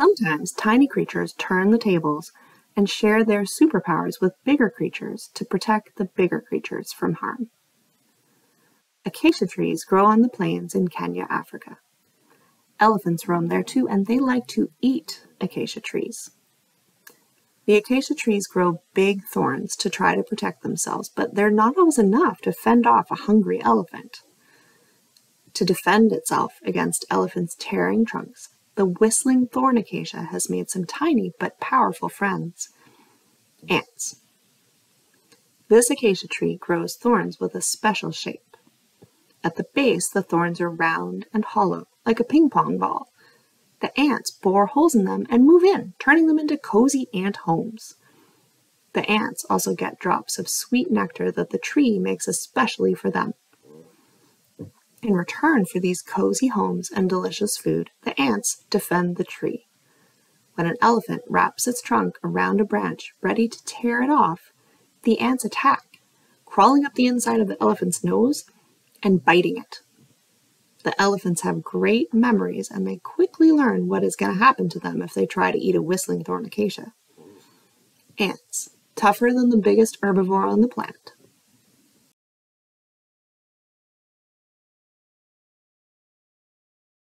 Sometimes tiny creatures turn the tables and share their superpowers with bigger creatures to protect the bigger creatures from harm. Acacia trees grow on the plains in Kenya, Africa. Elephants roam there too, and they like to eat acacia trees. The acacia trees grow big thorns to try to protect themselves, but they're not always enough to fend off a hungry elephant. To defend itself against elephants' tearing trunks, the whistling thorn acacia has made some tiny but powerful friends ants. This acacia tree grows thorns with a special shape. At the base, the thorns are round and hollow, like a ping pong ball. The ants bore holes in them and move in, turning them into cozy ant homes. The ants also get drops of sweet nectar that the tree makes especially for them. In return for these cozy homes and delicious food, the ants defend the tree. When an elephant wraps its trunk around a branch ready to tear it off, the ants attack, crawling up the inside of the elephant's nose and biting it. The elephants have great memories and they quickly learn what is going to happen to them if they try to eat a whistling thorn acacia. Ants, tougher than the biggest herbivore on the planet.